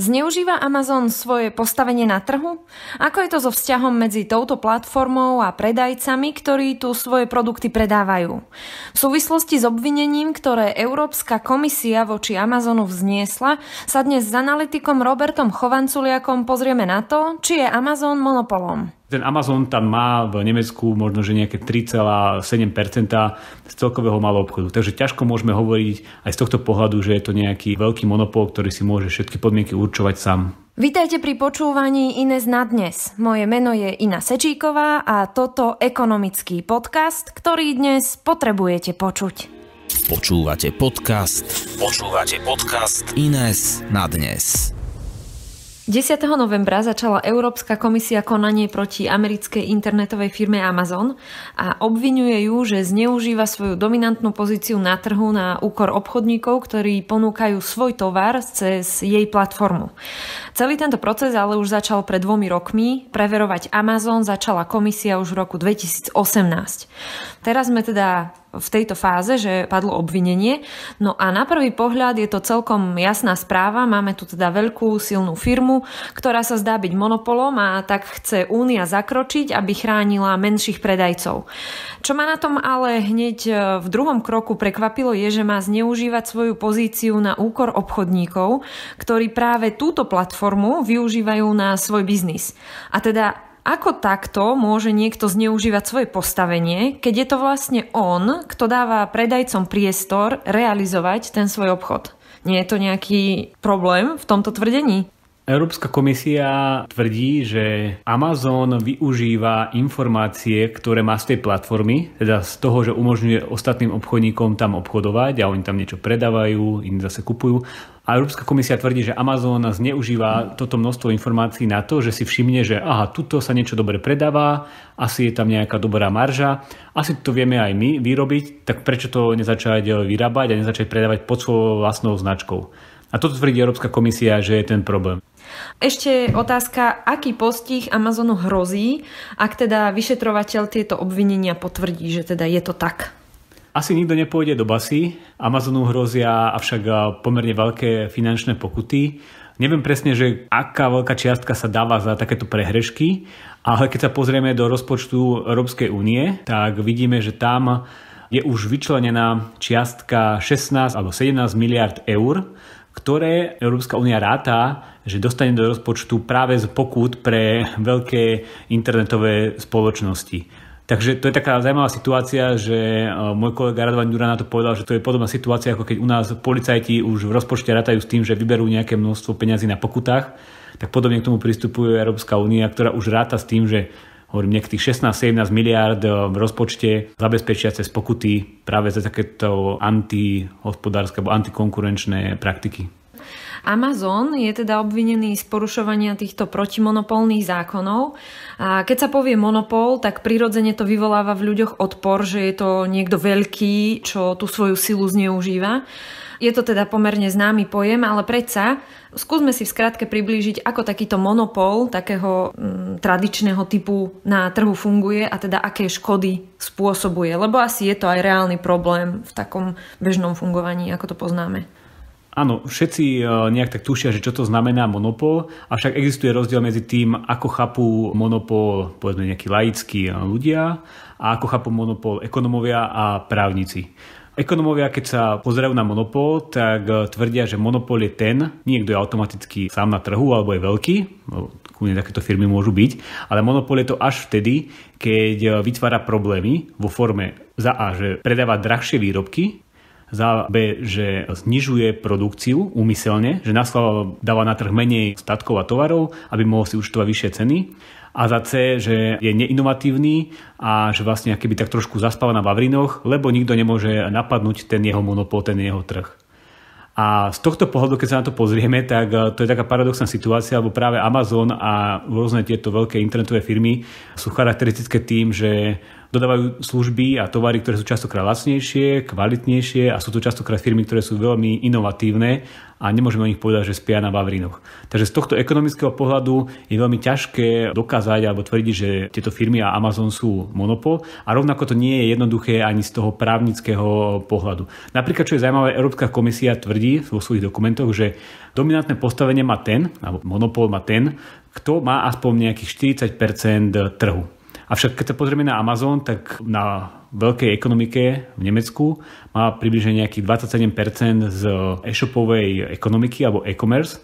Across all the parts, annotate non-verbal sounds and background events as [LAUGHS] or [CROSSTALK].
Zneužíva Amazon svoje postavenie na trhu? Ako je to so vzťahom medzi touto platformou a predajcami, ktorí tu svoje produkty predávajú? V súvislosti s obvinením, ktoré Európska komisia voči Amazonu vzniesla, sa dnes s analytikom Robertom Chovanculiakom pozrieme na to, či je Amazon monopolom. Ten Amazon tam má v Nemecku možno, že nejaké 3,7% z celkového malého obchodu. Takže ťažko môžeme hovoriť aj z tohto pohľadu, že je to nejaký veľký monopol, ktorý si môže všetky podmienky určovať sám. Vítajte pri počúvaní Ines na dnes. Moje meno je Ina Sečíková a toto ekonomický podcast, ktorý dnes potrebujete počuť. Počúvate podcast. Počúvate podcast Ines na dnes. 10. novembra začala Európska komisia konanie proti americkej internetovej firme Amazon a obvinuje ju, že zneužíva svoju dominantnú pozíciu na trhu na úkor obchodníkov, ktorí ponúkajú svoj tovar cez jej platformu. Celý tento proces ale už začal pred dvomi rokmi. Preverovať Amazon začala komisia už v roku 2018. Teraz sme teda v tejto fáze, že padlo obvinenie. No a na prvý pohľad je to celkom jasná správa. Máme tu teda veľkú silnú firmu, ktorá sa zdá byť monopolom a tak chce Únia zakročiť, aby chránila menších predajcov. Čo ma na tom ale hneď e, v druhom kroku prekvapilo je, že má zneužívať svoju pozíciu na úkor obchodníkov, ktorí práve túto platformu využívajú na svoj biznis. A teda ako takto môže niekto zneužívať svoje postavenie, keď je to vlastne on, kto dáva predajcom priestor realizovať ten svoj obchod? Nie je to nejaký problém v tomto tvrdení? Európska komisia tvrdí, že Amazon využíva informácie, ktoré má z tej platformy, teda z toho, že umožňuje ostatným obchodníkom tam obchodovať a oni tam niečo predávajú, iní zase kupujú. A Európska komisia tvrdí, že Amazon zneužíva toto množstvo informácií na to, že si všimne, že aha, tuto sa niečo dobre predáva, asi je tam nejaká dobrá marža, asi to vieme aj my vyrobiť, tak prečo to nezačať vyrábať a nezačať predávať pod svojou vlastnou značkou. A toto tvrdí Európska komisia, že je ten problém. Ešte otázka, aký postih Amazonu hrozí, ak teda vyšetrovateľ tieto obvinenia potvrdí, že teda je to tak? Asi nikto nepôjde do basy. Amazonu hrozia avšak pomerne veľké finančné pokuty. Neviem presne, že aká veľká čiastka sa dáva za takéto prehrešky, ale keď sa pozrieme do rozpočtu Európskej únie, tak vidíme, že tam je už vyčlenená čiastka 16 alebo 17 miliard eur, ktoré Európska únia ráta, že dostane do rozpočtu práve z pokút pre veľké internetové spoločnosti. Takže to je taká zaujímavá situácia, že e, môj kolega Radovan Ďura na to povedal, že to je podobná situácia, ako keď u nás policajti už v rozpočte rátajú s tým, že vyberú nejaké množstvo peňazí na pokutách, tak podobne k tomu pristupuje Európska únia, ktorá už ráta s tým, že hovorím, nejakých 16-17 miliárd eh, v rozpočte zabezpečia cez pokuty práve za takéto antihospodárske alebo antikonkurenčné praktiky. Amazon je teda obvinený z porušovania týchto protimonopolných zákonov. A keď sa povie monopol, tak prirodzene to vyvoláva v ľuďoch odpor, že je to niekto veľký, čo tú svoju silu zneužíva. Je to teda pomerne známy pojem, ale predsa skúsme si v skratke priblížiť, ako takýto monopol takého mm, tradičného typu na trhu funguje a teda aké škody spôsobuje. Lebo asi je to aj reálny problém v takom bežnom fungovaní, ako to poznáme. Áno, všetci e, nejak tak tušia, že čo to znamená monopol, avšak existuje rozdiel medzi tým, ako chápu monopol povedzme nejakí laickí ľudia a ako chápu monopol ekonomovia a právnici. Ekonomovia, keď sa pozerajú na monopol, tak e, tvrdia, že monopol je ten, niekto je automaticky sám na trhu alebo je veľký, kúne takéto firmy môžu byť, ale monopol je to až vtedy, keď e, vytvára problémy vo forme za A, že predáva drahšie výrobky, za B, že znižuje produkciu úmyselne, že naslava dáva na trh menej statkov a tovarov, aby mohol si účtovať vyššie ceny a za C, že je neinovatívny a že vlastne keby tak trošku zaspáva na Vavrinoch, lebo nikto nemôže napadnúť ten jeho monopol, ten jeho trh. A z tohto pohľadu, keď sa na to pozrieme, tak eh, to je taká paradoxná situácia, lebo práve Amazon a rôzne tieto veľké internetové firmy sú charakteristické tým, že dodávajú služby a tovary, ktoré sú častokrát lacnejšie, kvalitnejšie a sú to častokrát firmy, ktoré sú veľmi inovatívne a nemôžeme o nich povedať, že spia na Vavrinoch. Takže z tohto ekonomického pohľadu je veľmi ťažké dokázať alebo tvrdiť, že tieto firmy a Amazon sú monopol a rovnako to nie je jednoduché ani z toho právnického pohľadu. Napríklad, čo je zaujímavé, Európska komisia tvrdí vo svojich dokumentoch, že dominantné postavenie má ten, alebo monopol má ten, kto má aspoň nejakých 40% trhu. Avšak keď sa pozrieme na Amazon, tak na veľkej ekonomike v Nemecku má približne nejakých 27% z e-shopovej ekonomiky alebo e-commerce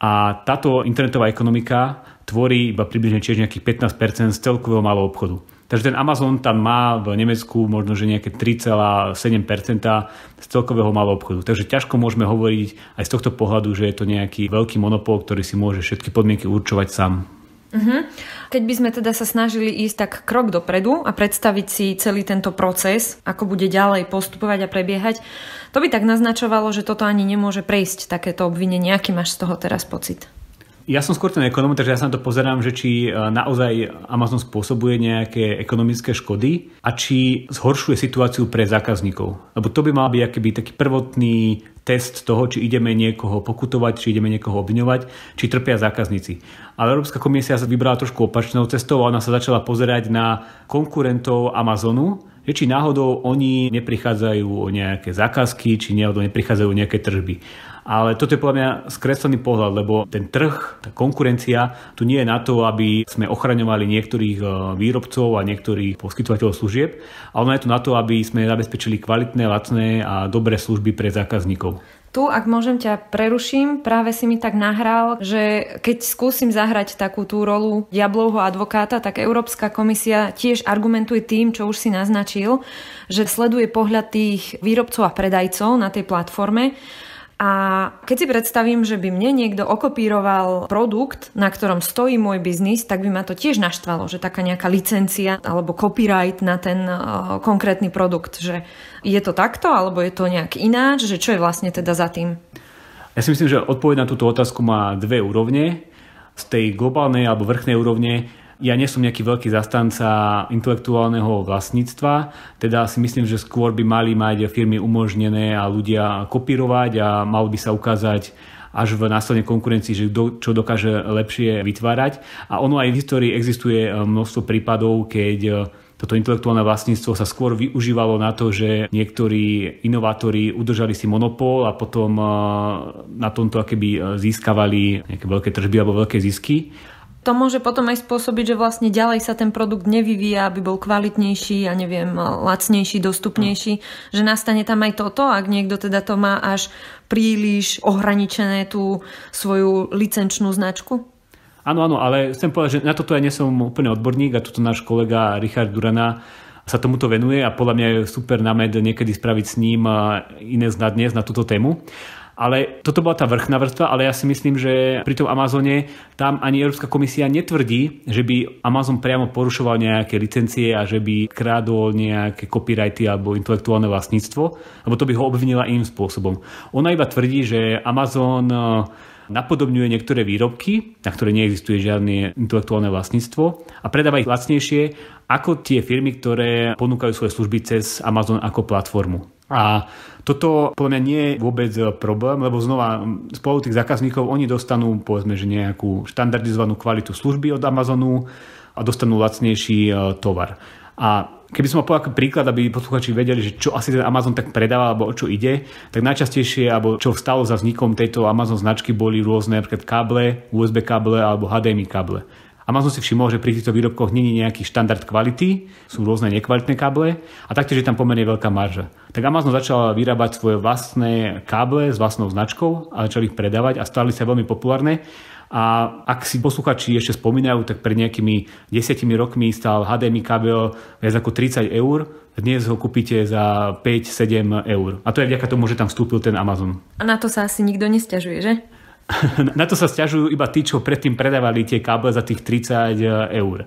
a táto internetová ekonomika tvorí iba približne tiež nejakých 15% z celkového malého obchodu. Takže ten Amazon tam má v Nemecku možno, že nejaké 3,7% z celkového malého obchodu. Takže ťažko môžeme hovoriť aj z tohto pohľadu, že je to nejaký veľký monopol, ktorý si môže všetky podmienky určovať sám. Uh-huh. Keď by sme teda sa snažili ísť tak krok dopredu a predstaviť si celý tento proces, ako bude ďalej postupovať a prebiehať, to by tak naznačovalo, že toto ani nemôže prejsť, takéto obvinenie. Aký máš z toho teraz pocit? Ja som skôr ten ekonom, takže ja sa na to pozerám, že či e, naozaj Amazon spôsobuje nejaké ekonomické škody a či zhoršuje situáciu pre zákazníkov. Lebo to by mal byť akýby taký prvotný test toho, či ideme niekoho pokutovať, či ideme niekoho obviňovať, či trpia zákazníci. Ale Európska komisia sa vybrala trošku opačnou cestou a ona sa začala pozerať na konkurentov Amazonu, že či náhodou oni neprichádzajú o nejaké zákazky, či neprichádzajú o nejaké tržby. Ale toto je podľa mňa skreslený pohľad, lebo ten trh, tá konkurencia tu nie je na to, aby sme ochraňovali niektorých e, výrobcov a niektorých poskytovateľov služieb, ale ono je tu na to, aby sme zabezpečili kvalitné, lacné a dobré služby pre zákazníkov. Tu, ak môžem ťa preruším, práve si mi tak nahral, že keď skúsim zahrať takú tú rolu diablovho advokáta, tak Európska komisia tiež argumentuje tým, čo už si naznačil, že sleduje pohľad tých výrobcov a predajcov na tej platforme a keď si predstavím, že by mne niekto okopíroval produkt, na ktorom stojí môj biznis, tak by ma to tiež naštvalo, že taká nejaká licencia alebo copyright na ten uh, konkrétny produkt, že je to takto alebo je to nejak ináč, že čo je vlastne teda za tým? Ja si myslím, že odpoveď na túto otázku má dve úrovne. Z tej globálnej alebo vrchnej úrovne ja nie som nejaký veľký zastanca intelektuálneho vlastníctva, teda si myslím, že skôr by mali mať firmy umožnené a ľudia kopírovať a mal by sa ukázať až v následnej konkurencii, že do, čo dokáže lepšie vytvárať. A ono aj v histórii existuje množstvo prípadov, keď toto intelektuálne vlastníctvo sa skôr využívalo na to, že niektorí inovátori udržali si monopol a potom na tomto akéby získavali nejaké veľké tržby alebo veľké zisky to môže potom aj spôsobiť, že vlastne ďalej sa ten produkt nevyvíja, aby bol kvalitnejší, ja neviem, lacnejší, dostupnejší, že nastane tam aj toto, ak niekto teda to má až príliš ohraničené tú svoju licenčnú značku? Áno, áno, ale chcem povedať, že na toto ja nie som úplne odborník a toto náš kolega Richard Durana sa tomuto venuje a podľa mňa je super námed niekedy spraviť s ním iné na dnes na túto tému. Ale toto bola tá vrchná vrstva, ale ja si myslím, že pri tom Amazone tam ani Európska komisia netvrdí, že by Amazon priamo porušoval nejaké licencie a že by krádol nejaké copyrighty alebo intelektuálne vlastníctvo, lebo to by ho obvinila iným spôsobom. Ona iba tvrdí, že Amazon napodobňuje niektoré výrobky, na ktoré neexistuje žiadne intelektuálne vlastníctvo a predáva ich lacnejšie ako tie firmy, ktoré ponúkajú svoje služby cez Amazon ako platformu. A toto podľa mňa nie je vôbec problém, lebo znova spolu tých zákazníkov oni dostanú povedzme, že nejakú štandardizovanú kvalitu služby od Amazonu a dostanú lacnejší e, tovar. A keby som mal povedal príklad, aby posluchači vedeli, že čo asi ten Amazon tak predáva alebo o čo ide, tak najčastejšie, alebo čo stalo za vznikom tejto Amazon značky, boli rôzne napríklad káble, USB káble alebo HDMI káble. Amazon si všimol, že pri týchto výrobkoch není nejaký štandard kvality, sú rôzne nekvalitné káble a taktiež je tam pomerne veľká marža. Tak Amazon začal vyrábať svoje vlastné káble s vlastnou značkou a začali ich predávať a stali sa veľmi populárne. A ak si posluchači ešte spomínajú, tak pred nejakými desiatimi rokmi stal HDMI kábel viac ako 30 eur, dnes ho kúpite za 5-7 eur. A to je vďaka tomu, že tam vstúpil ten Amazon. A na to sa asi nikto nestiažuje, že? [LAUGHS] Na to sa stiažujú iba tí, čo predtým predávali tie káble za tých 30 eur.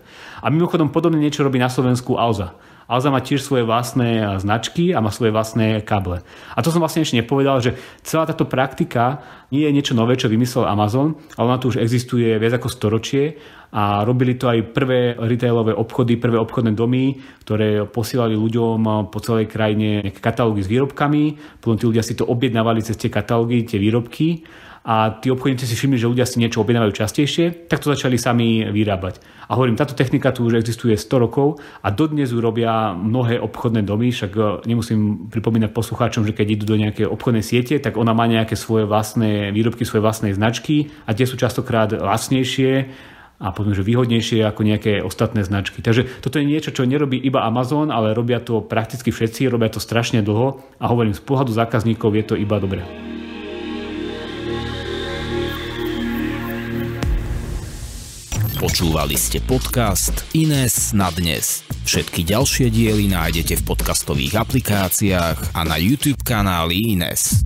A mimochodom podobne niečo robí na Slovensku Alza. Alza má tiež svoje vlastné značky a má svoje vlastné káble. A to som vlastne ešte nepovedal, že celá táto praktika nie je niečo nové, čo vymyslel Amazon, ale ona tu už existuje viac ako storočie a robili to aj prvé retailové obchody, prvé obchodné domy, ktoré posielali ľuďom po celej krajine katalógy s výrobkami, potom tí ľudia si to objednávali cez tie katalógy, tie výrobky a tí obchodníci si všimli, že ľudia si niečo objednávajú častejšie, tak to začali sami vyrábať. A hovorím, táto technika tu už existuje 100 rokov a dodnes ju robia mnohé obchodné domy, však e, nemusím pripomínať poslucháčom, že keď idú do nejakej obchodnej siete, tak ona má nejaké svoje vlastné výrobky, svoje vlastné značky a tie sú častokrát lacnejšie a potom, že výhodnejšie ako nejaké ostatné značky. Takže toto je niečo, čo nerobí iba Amazon, ale robia to prakticky všetci, robia to strašne dlho a hovorím, z pohľadu zákazníkov je to iba dobré. Počúvali ste podcast Ines na dnes. Všetky ďalšie diely nájdete v podcastových aplikáciách a na YouTube kanáli Ines.